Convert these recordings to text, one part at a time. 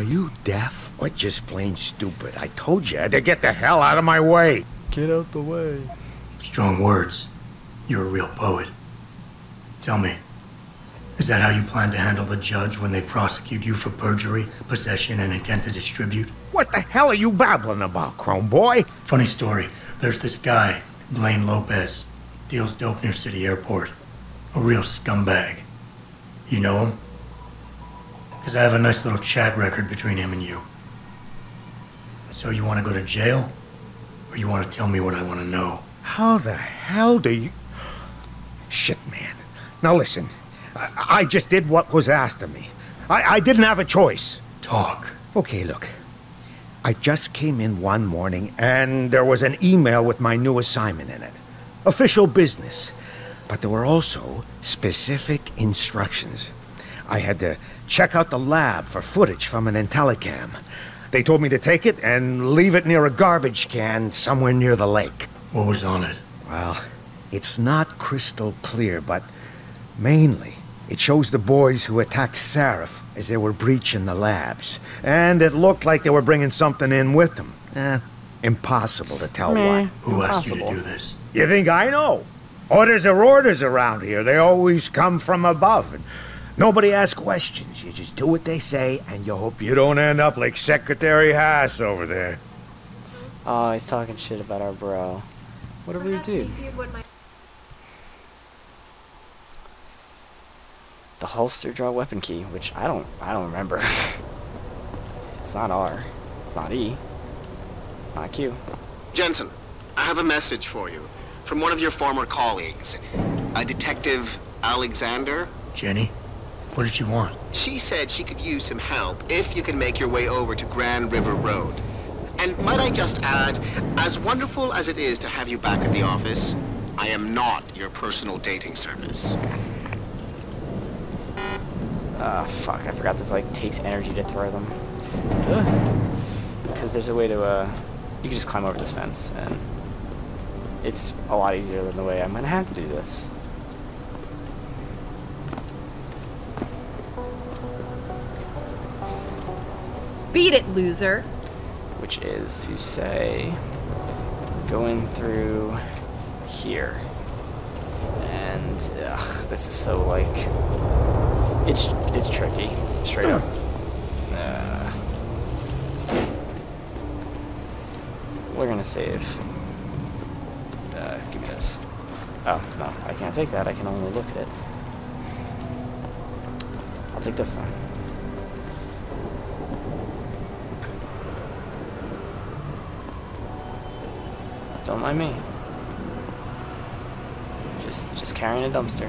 Are you deaf or just plain stupid? I told you I had to get the hell out of my way. Get out the way. Strong words. You're a real poet. Tell me, is that how you plan to handle the judge when they prosecute you for perjury, possession, and intent to distribute? What the hell are you babbling about, Chrome Boy? Funny story. There's this guy, Blaine Lopez. Deals dope near City Airport. A real scumbag. You know him? Because I have a nice little chat record between him and you. So you want to go to jail? Or you want to tell me what I want to know? How the hell do you... Shit, man. Now listen, I, I just did what was asked of me. I, I didn't have a choice. Talk. Okay, look. I just came in one morning and there was an email with my new assignment in it. Official business. But there were also specific instructions. I had to check out the lab for footage from an Intellicam. They told me to take it and leave it near a garbage can somewhere near the lake. What was on it? Well, it's not crystal clear, but mainly it shows the boys who attacked Sarif as they were breaching the labs. And it looked like they were bringing something in with them. Eh, impossible to tell Meh. what. Who asked you to do this? You think I know? Orders are orders around here. They always come from above. And nobody asks questions. You just do what they say, and you hope you don't end up like Sergeant Haas over there. Oh, he's talking shit about our bro. What did we do? The holster draw weapon key, which I don't I don't remember. it's not R. It's not E. Not Q. Jensen, I have a message for you from one of your former colleagues, a detective Alexander. Jenny? What did she want? She said she could use some help if you can make your way over to Grand River Road. And might I just add, as wonderful as it is to have you back at the office, I am not your personal dating service. Ah, fuck, I forgot this, like, takes energy to throw them. Because there's a way to, uh, you can just climb over this fence, and it's a lot easier than the way I'm gonna have to do this. Beat it, loser. Which is to say, going through here. And, ugh, this is so, like, it's, it's tricky, straight up. Uh, we're gonna save. Uh, give me this. Oh, no, I can't take that. I can only look at it. I'll take this then. Don't mind me. Just, just carrying a dumpster.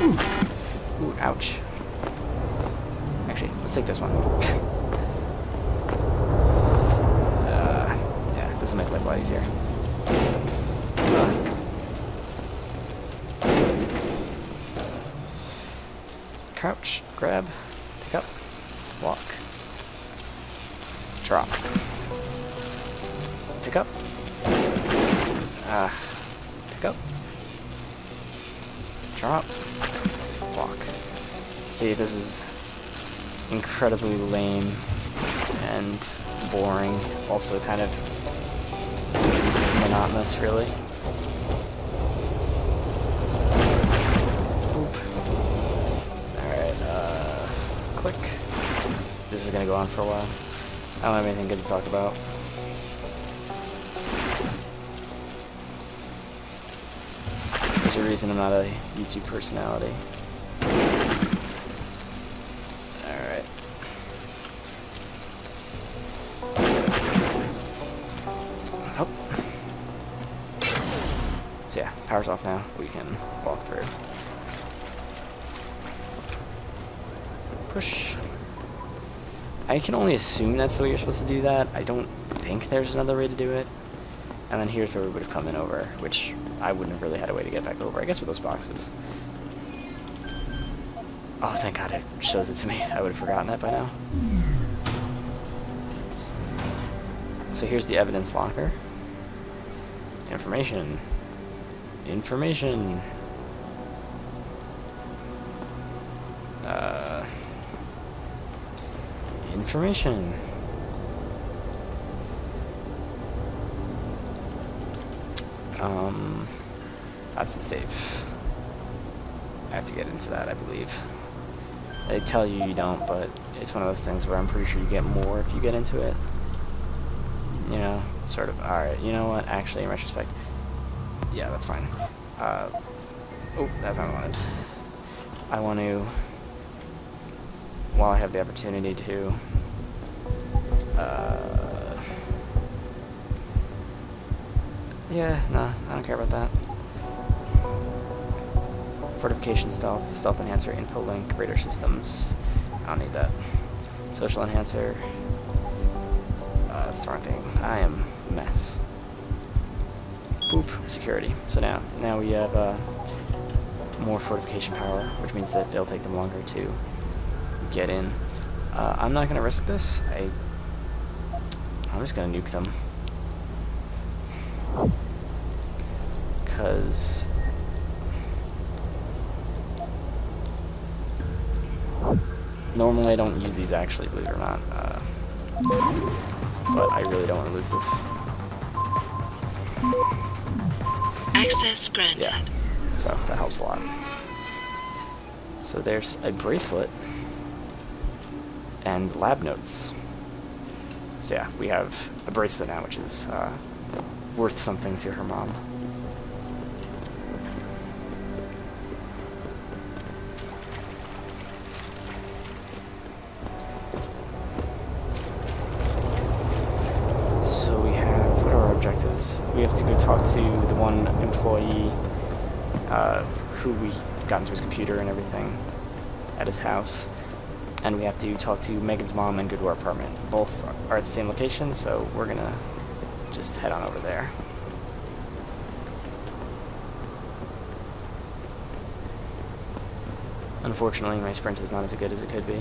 Ooh, Ooh ouch. Actually, let's take this one. uh, yeah, this will make life a lot easier. Crouch, grab, pick up, walk, drop, pick up, ah, pick up, drop, walk. See, this is incredibly lame and boring, also kind of monotonous, really. Uh, click. This is gonna go on for a while. I don't have anything good to talk about. Reason I'm not a YouTube personality. Alright. Oh. So yeah, power's off now. We can walk through. Push. I can only assume that's the way you're supposed to do that. I don't think there's another way to do it. And then here's where we would have come in over, which I wouldn't have really had a way to get back over. I guess with those boxes. Oh, thank God it shows it to me. I would have forgotten that by now. So here's the evidence locker. Information. Information. Uh, Information. Um, that's the safe. I have to get into that, I believe. They tell you you don't, but it's one of those things where I'm pretty sure you get more if you get into it. You know, sort of. Alright, you know what? Actually, in retrospect, yeah, that's fine. Uh, oh, that's not wanted. I want to, while I have the opportunity to, uh, yeah, nah, I don't care about that. Fortification stealth, stealth enhancer, info link, radar systems. I don't need that. Social enhancer. Uh, that's the wrong thing. I am a mess. Boop, security. So now, now we have uh, more fortification power, which means that it'll take them longer to get in. Uh, I'm not gonna risk this. I, I'm just gonna nuke them. Cause normally I don't use these actually, believe it or not. Uh, but I really don't want to lose this. Access granted. Yeah, so that helps a lot. So there's a bracelet and lab notes. So yeah, we have a bracelet now, which is uh, worth something to her mom. Who we got into his computer and everything at his house. And we have to talk to Megan's mom and go to our apartment. Both are at the same location, so we're gonna just head on over there. Unfortunately, my sprint is not as good as it could be.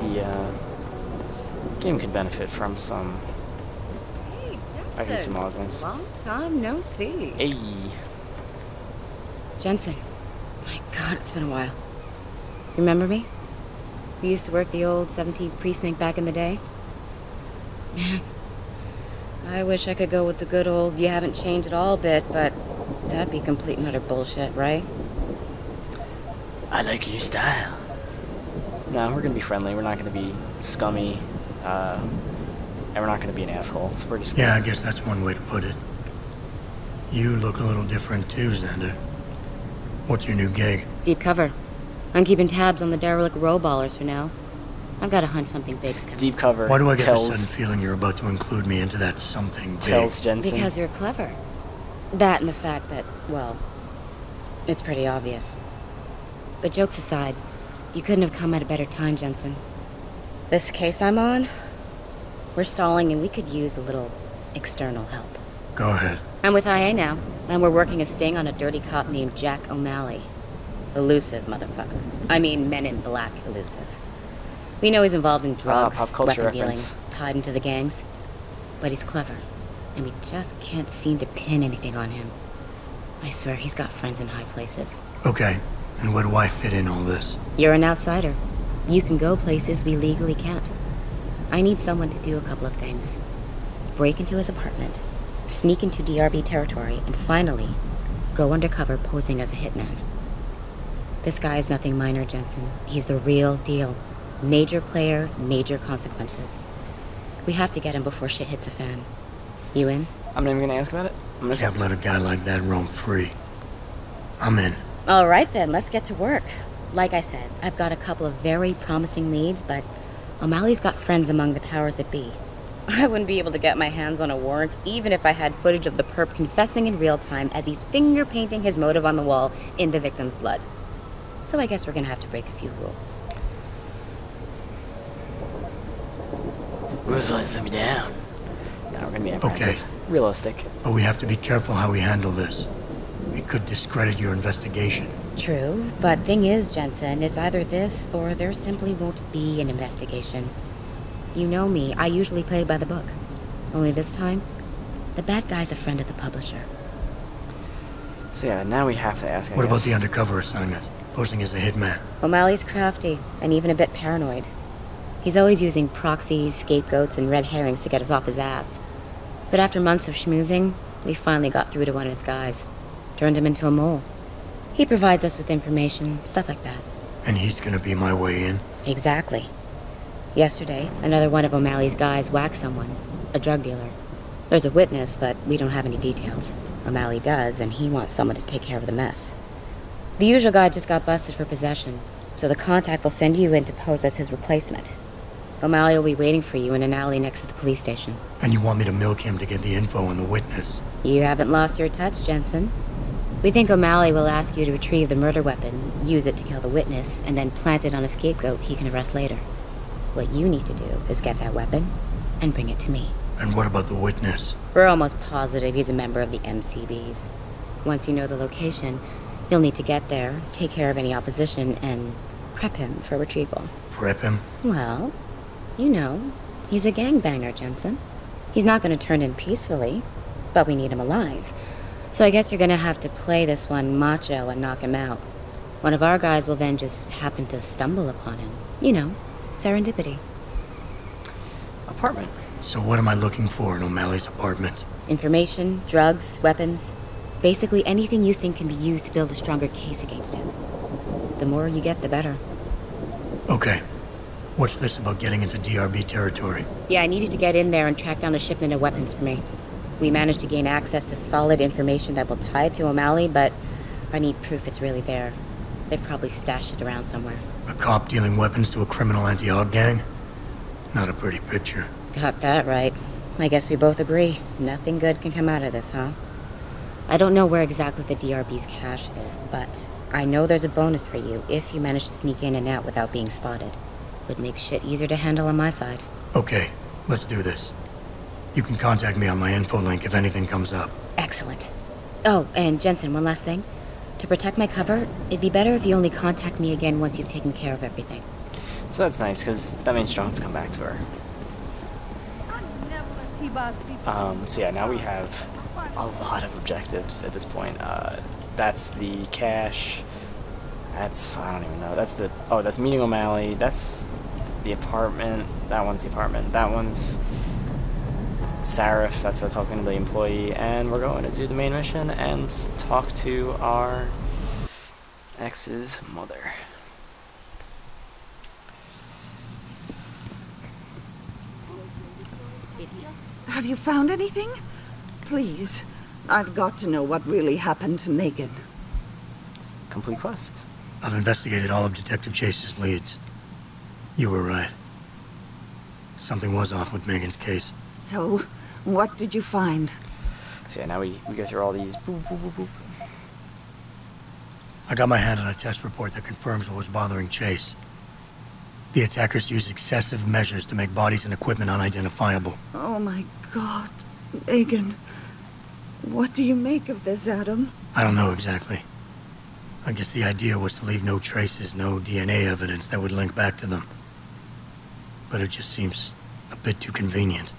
The uh, game could benefit from some Hey, I hear some augments. Long time no see. Hey, Jensen. My god, it's been a while. Remember me? We used to work the old 17th precinct back in the day. Man, I wish I could go with the good old you haven't changed at all bit, but that'd be complete and utter bullshit, right? I like your style. No, we're gonna be friendly. We're not gonna be scummy, uh, and we're not gonna be an asshole. So we're just Yeah, I guess that's one way to put it. You look a little different too, Xander. What's your new gig? Deep cover. I'm keeping tabs on the derelict row ballers for now. I've got a hunch something big's coming. deep cover. Why do I get the sudden feeling you're about to include me into that something big? tells Jensen? Because you're clever. That and the fact that, well, it's pretty obvious. But jokes aside, you couldn't have come at a better time, Jensen. This case I'm on, we're stalling and we could use a little external help. Go ahead. I'm with IA now, and we're working a sting on a dirty cop named Jack O'Malley. Elusive motherfucker. I mean, men in black elusive. We know he's involved in drugs, pop culture weapon reference. dealing, tied into the gangs. But he's clever, and we just can't seem to pin anything on him. I swear he's got friends in high places. Okay. And where do I fit in all this? You're an outsider. You can go places we legally can't. I need someone to do a couple of things break into his apartment, sneak into DRB territory, and finally, go undercover posing as a hitman. This guy is nothing minor, Jensen. He's the real deal. Major player, major consequences. We have to get him before shit hits the fan. You in? I'm not even gonna ask about it. I'm gonna Can't let a guy like that roam free. I'm in. All right then, let's get to work. Like I said, I've got a couple of very promising leads, but O'Malley's got friends among the powers that be. I wouldn't be able to get my hands on a warrant even if I had footage of the perp confessing in real time as he's finger painting his motive on the wall in the victim's blood. So I guess we're gonna have to break a few rules. Rules always let me down. No, we're gonna be apprehensive. Realistic. But we have to be careful how we handle this. It could discredit your investigation. True, but thing is, Jensen, it's either this or there simply won't be an investigation. You know me, I usually play by the book. Only this time, the bad guy's a friend of the publisher. So yeah, now we have to ask. I What about the undercover assignment? Posing as a hitman. O'Malley's crafty and even a bit paranoid. He's always using proxies, scapegoats, and red herrings to get us off his ass. But after months of schmoozing, we finally got through to one of his guys. Turned him into a mole. He provides us with information, stuff like that. And he's gonna be my way in? Exactly. Yesterday, another one of O'Malley's guys whacked someone, a drug dealer. There's a witness, but we don't have any details. O'Malley does, and he wants someone to take care of the mess. The usual guy just got busted for possession, so the contact will send you in to pose as his replacement. O'Malley will be waiting for you in an alley next to the police station. And you want me to milk him to get the info on the witness? You haven't lost your touch, Jensen. We think O'Malley will ask you to retrieve the murder weapon, use it to kill the witness, and then plant it on a scapegoat he can arrest later. What you need to do is get that weapon and bring it to me. And what about the witness? We're almost positive he's a member of the MCBs. Once you know the location, you'll need to get there, take care of any opposition, and prep him for retrieval. Prep him? Well, you know, he's a gangbanger, Jensen. He's not going to turn in peacefully, but we need him alive. So I guess you're going to have to play this one macho and knock him out. One of our guys will then just happen to stumble upon him. You know, serendipity. Apartment. So what am I looking for in O'Malley's apartment? Information, drugs, weapons. Basically anything you think can be used to build a stronger case against him. The more you get, the better. Okay. What's this about getting into DRB territory? Yeah, I needed to get in there and track down a shipment of weapons for me. We managed to gain access to solid information that will tie it to O'Malley, but I need proof it's really there. They've probably stashed it around somewhere. A cop dealing weapons to a criminal anti-aug gang? Not a pretty picture. Got that right. I guess we both agree. Nothing good can come out of this, huh? I don't know where exactly the DRB's cache is, but I know there's a bonus for you if you manage to sneak in and out without being spotted. Would make shit easier to handle on my side. Okay, let's do this. You can contact me on my info link if anything comes up. Excellent. Oh, and Jensen, one last thing. To protect my cover, it'd be better if you only contact me again once you've taken care of everything. So that's nice, because that means to come back to her. Um, so yeah, now we have a lot of objectives at this point. Uh, that's the cache. That's, I don't even know. That's the, oh, that's meeting O'Malley. That's the apartment. That one's the apartment. That one's Sarif. That's uh, talking to the employee. And we're going to do the main mission and talk to our ex's mother. Have you found anything? Please. I've got to know what really happened to Megan. Complete quest. I've investigated all of Detective Chase's leads. You were right. Something was off with Megan's case. So, what did you find? So yeah, now we, we go through all these. Boop, boop, boop, boop. I got my hand on a test report that confirms what was bothering Chase. The attackers used excessive measures to make bodies and equipment unidentifiable. Oh my god. Megan. What do you make of this, Adam? I don't know exactly. I guess the idea was to leave no traces, no DNA evidence that would link back to them. But it just seems a bit too convenient.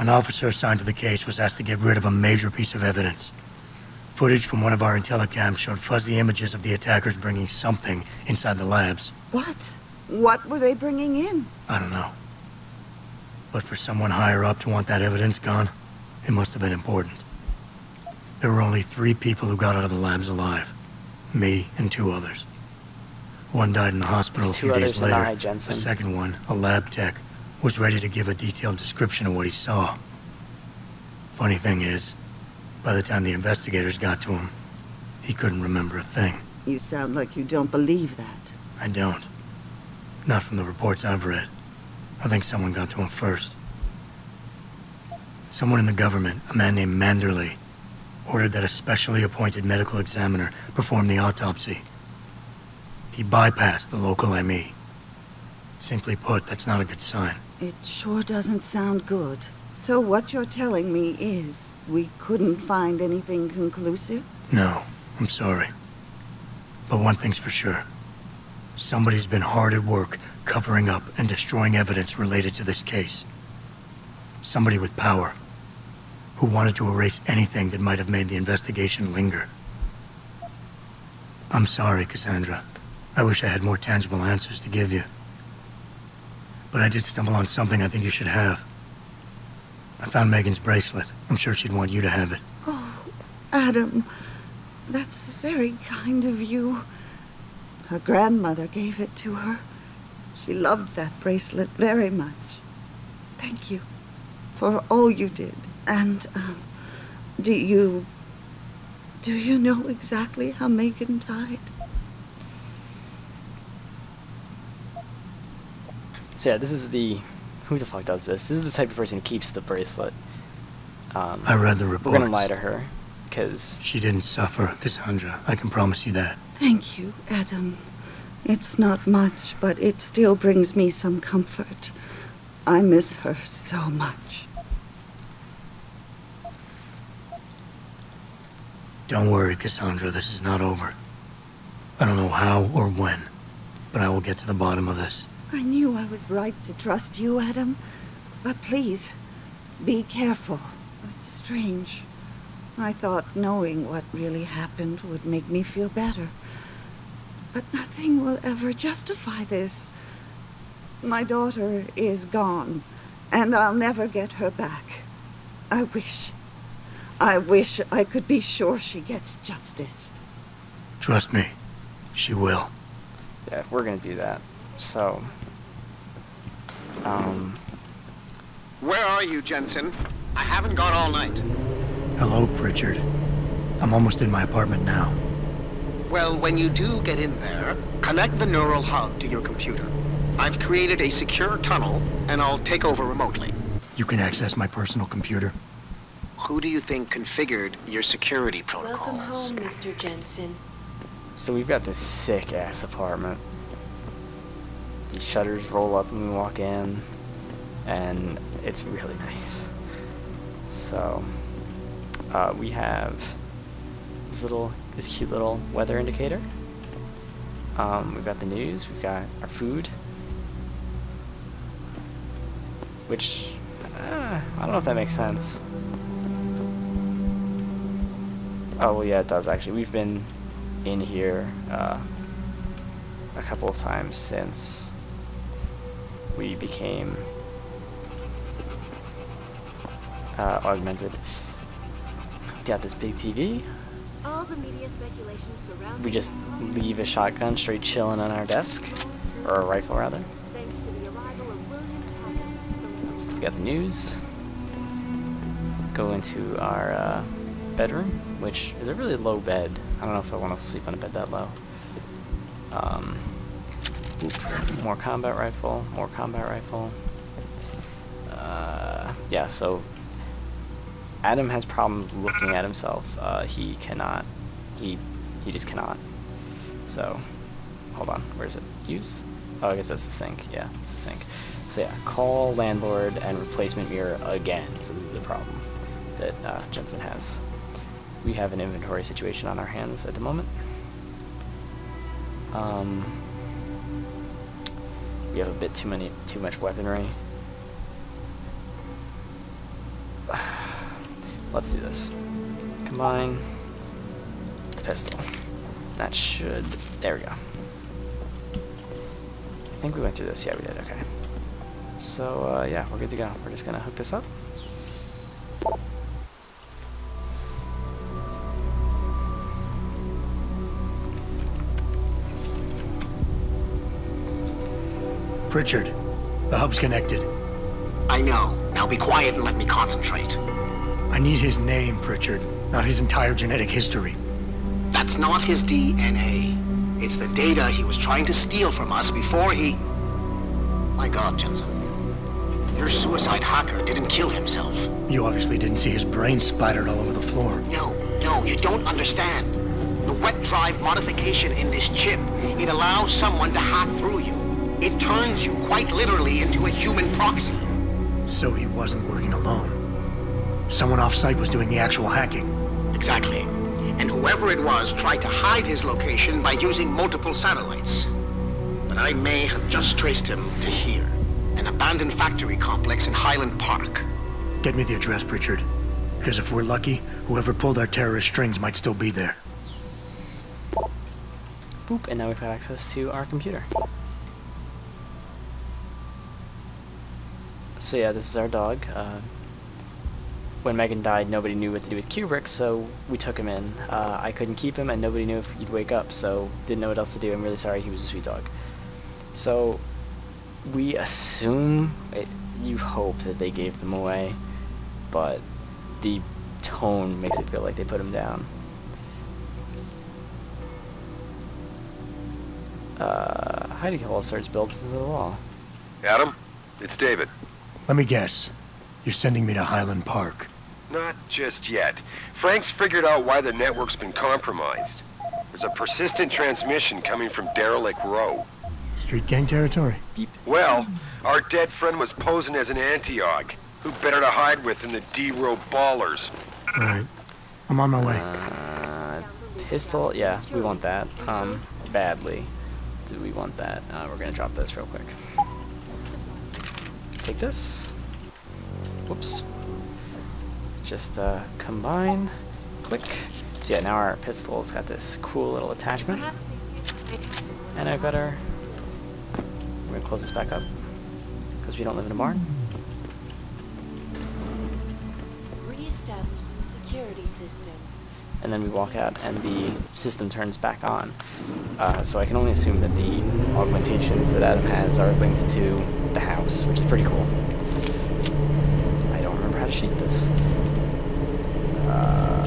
An officer assigned to the case was asked to get rid of a major piece of evidence. Footage from one of our intellicams showed fuzzy images of the attackers bringing something inside the labs. What? What were they bringing in? I don't know. But for someone higher up to want that evidence gone, it must have been important. There were only three people who got out of the labs alive. Me and two others. One died in the hospital It's a few others days and later. I, Jensen. The second one, a lab tech, was ready to give a detailed description of what he saw. Funny thing is, by the time the investigators got to him, he couldn't remember a thing. You sound like you don't believe that. I don't. Not from the reports I've read. I think someone got to him first. Someone in the government, a man named Manderley, ordered that a specially appointed medical examiner perform the autopsy. He bypassed the local ME. Simply put, that's not a good sign. It sure doesn't sound good. So what you're telling me is we couldn't find anything conclusive? No, I'm sorry. But one thing's for sure. Somebody's been hard at work covering up and destroying evidence related to this case. Somebody with power. Who wanted to erase anything that might have made the investigation linger. I'm sorry, Cassandra. I wish I had more tangible answers to give you. But I did stumble on something I think you should have. I found Megan's bracelet. I'm sure she'd want you to have it. Oh, Adam, that's very kind of you. Her grandmother gave it to her. She loved that bracelet very much. Thank you for all you did. And, um, do you. Do you know exactly how Megan died? So yeah, this is the who the fuck does this? This is the type of person who keeps the bracelet. Um, I read the report. We're gonna lie to her, because She didn't suffer, Cassandra. I can promise you that. Thank you, Adam. It's not much, but it still brings me some comfort. I miss her so much. Don't worry, Cassandra. This is not over. I don't know how or when, but I will get to the bottom of this. I knew I was right to trust you, Adam. But please, be careful. It's strange. I thought knowing what really happened would make me feel better. But nothing will ever justify this. My daughter is gone, and I'll never get her back. I wish. I wish I could be sure she gets justice. Trust me, she will. yeah, we're gonna do that. So, um, Where are you, Jensen? I haven't got all night. Hello, Pritchard. I'm almost in my apartment now. Well, when you do get in there, connect the neural hub to your computer. I've created a secure tunnel, and I'll take over remotely. You can access my personal computer. Who do you think configured your security protocols? Welcome protocols? home, Mr. Jensen. so we've got this sick ass apartment. These shutters roll up when we walk in, and it's really nice. So, uh, we have this little, this cute little weather indicator. Um, we've got the news. We've got our food, which uh, I don't know if that makes sense. Oh well, yeah, it does actually. We've been in here uh, a couple of times since we became uh, augmented. Got this big TV. All the media speculation We just leave a shotgun straight chilling on our desk, or a rifle rather. thanks to the arrival of William Taggart. We got the news. Go into our uh, bedroom, which is a really low bed. I don't know if I want to sleep on a bed that low. Um, oop, more combat rifle, more combat rifle. Uh, yeah, so Adam has problems looking at himself. Uh, he cannot. He he just cannot. So, hold on. Where is it? Use? Oh, I guess that's the sink. Yeah, it's the sink. So yeah, call landlord and replacement mirror again. So this is a problem that uh, Jensen has. We have an inventory situation on our hands at the moment. Um, we have a bit too many, too much weaponry. Let's do this. Combine the pistol. That should. There we go. I think we went through this. Yeah, we did. Okay. So uh, yeah, we're good to go. We're just gonna hook this up. Pritchard, the hub's connected. I know. Now be quiet and let me concentrate. I need his name, Pritchard, not his entire genetic history. That's not his DNA. It's the data he was trying to steal from us before he... My god, Jensen. Your suicide hacker didn't kill himself. You obviously didn't see his brain splattered all over the floor. No, no, you don't understand. The wet drive modification in this chip, it allows someone to hack through you. It turns you quite literally into a human proxy. So he wasn't working alone. Someone off-site was doing the actual hacking. Exactly. And whoever it was tried to hide his location by using multiple satellites. But I may have just traced him to here, an abandoned factory complex in Highland Park. Get me the address, Pritchard. Because if we're lucky, whoever pulled our terrorist strings might still be there. Boop, and now we've got access to our computer. So yeah, this is our dog. Uh, when Megan died, nobody knew what to do with Kubrick, so we took him in. Uh, I couldn't keep him, and nobody knew if he'd wake up, so didn't know what else to do. I'm really sorry. He was a sweet dog. So we assume, it, you hope that they gave them away, but the tone makes it feel like they put him down. Uh, hidey hole starts built into the wall. Adam, it's David. Let me guess. You're sending me to Highland Park. Not just yet. Frank's figured out why the network's been compromised. There's a persistent transmission coming from Derelict Row. Street gang territory? Well, our dead friend was posing as an anti-aug. Who better to hide with than the D-Row ballers? Right. I'm on my way. Uh, pistol, yeah, we want that. Um, badly. Do we want that? Uh, we're gonna drop this real quick. Take this. Whoops. Just uh, combine. Click. So yeah, now our pistol's got this cool little attachment. And I've got our... We're gonna close this back up. Because we don't live in a barn. Security system. and then we walk out and the system turns back on. Uh, so I can only assume that the augmentations that Adam has are linked to the house, which is pretty cool. I don't remember how to shoot this. Uh.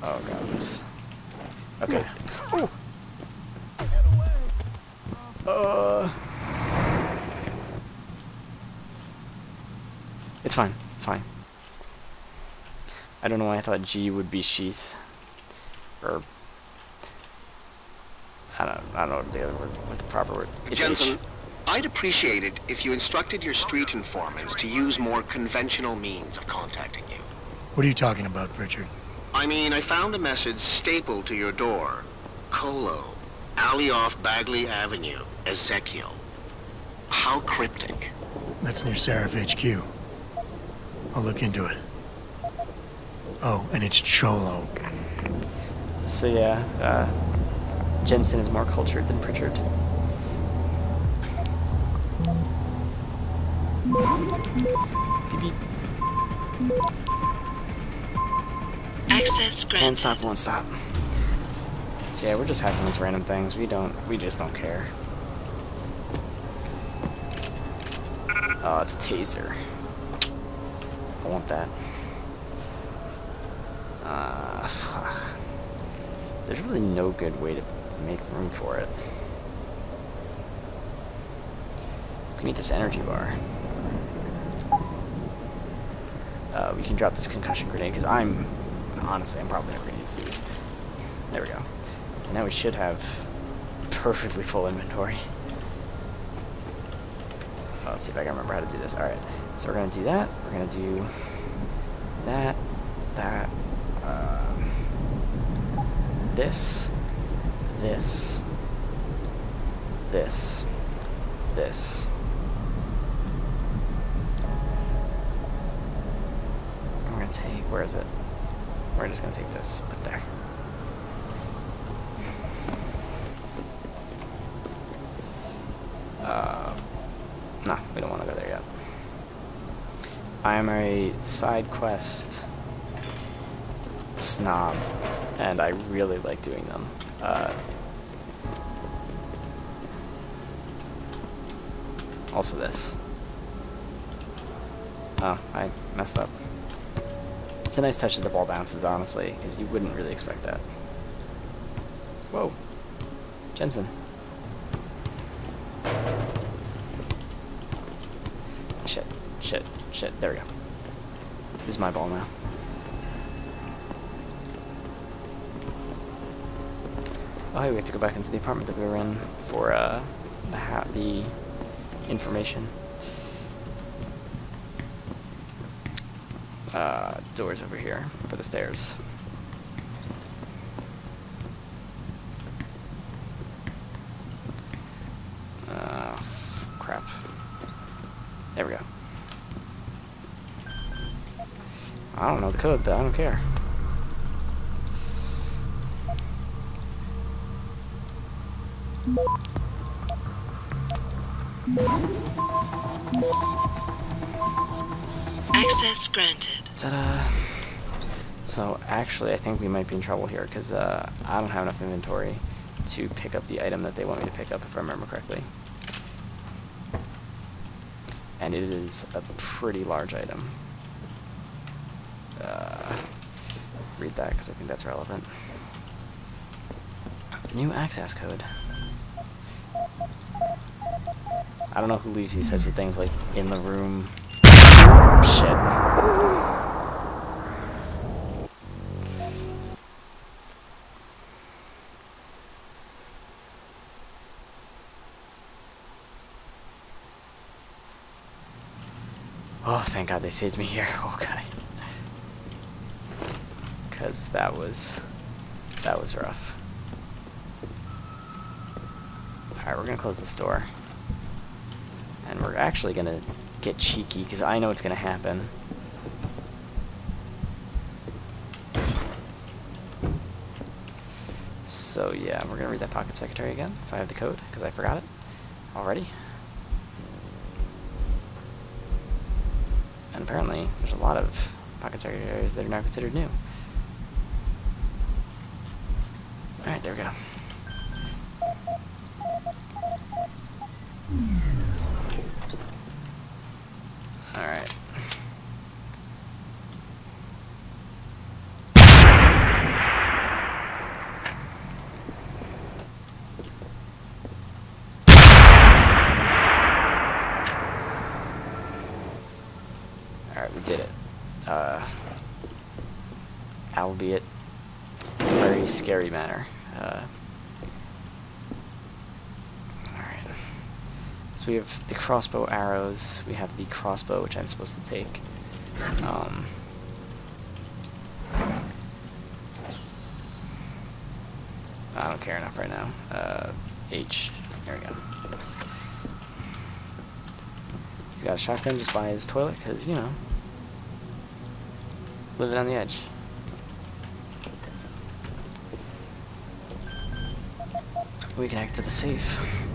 Oh god, this. Okay. Oh. Uh. It's fine. It's fine. I don't know why I thought G would be sheath. Or I don't I don't know the other word, what the proper word. It's Jensen, H. I'd appreciate it if you instructed your street informants to use more conventional means of contacting you. What are you talking about, Pritchard? I mean, I found a message stapled to your door. Colo, alley off Bagley Avenue, Ezekiel. How cryptic. That's near Sarif HQ. I'll look into it. Oh, and it's Cholo. So yeah, uh, Jensen is more cultured than Pritchard. Beep, beep. Access Can't granted. stop, won't stop. So yeah, we're just hacking into random things. We don't, we just don't care. Oh, it's a taser. I want that. Uh. There's really no good way to make room for it. We eat this energy bar. Uh, we can drop this concussion grenade because I'm honestly I'm probably never gonna use these. There we go. Now we should have perfectly full inventory. Oh, let's see if I can remember how to do this. All right, so we're gonna do that. We're gonna do that, that, um, this, this, this, this. We're gonna take. Where is it? We're just gonna take this. Put there. Uh, no, we don't want to go there yet. I am a side quest snob, and I really like doing them. Uh, also this. Oh, I messed up. It's a nice touch that the ball bounces, honestly, because you wouldn't really expect that. Whoa. Jensen. Shit, shit, shit. There we go. This is my ball now. Oh, hey, we have to go back into the apartment that we were in for uh, the the information. Uh, doors over here for the stairs. Uh, crap. There we go. I don't know the code, but I don't care. Actually, I think we might be in trouble here because uh, I don't have enough inventory to pick up the item that they want me to pick up, if I remember correctly. And it is a pretty large item. Uh, read that because I think that's relevant. New access code. I don't know who leaves these types of things like in the room. Shit. Oh, God they saved me here. Okay. Because that was... That was rough. Alright, we're gonna close this door. And we're actually gonna get cheeky, because I know what's gonna happen. So yeah, we're gonna read that pocket secretary again, so I have the code, because I forgot it already. Apparently, there's a lot of pocket secretaries that are now considered new. Alright, there we go. Alright. Alright, we did it. Uh, albeit in a very scary manner. Uh, Alright. So we have the crossbow arrows, we have the crossbow, which I'm supposed to take. Um, I don't care enough right now. Uh, H. There we go. He's got a shotgun just by his toilet, because, you know, living on the edge. We connect to the safe.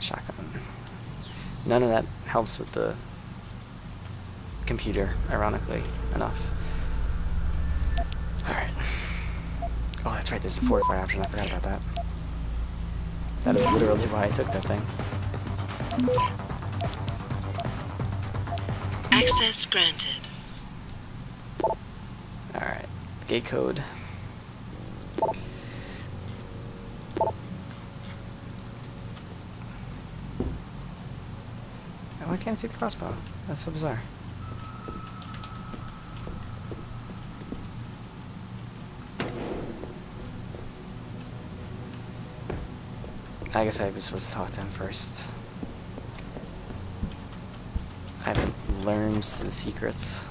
Shotgun. None of that helps with the computer, ironically enough. Alright. Oh, that's right, there's a fortify option, I forgot about that. That is literally why I took that thing. Access granted. Alright, gate code. Why can't see the crossbow? That's so bizarre. I guess I was supposed to talk to him first. I haven't learned the secrets.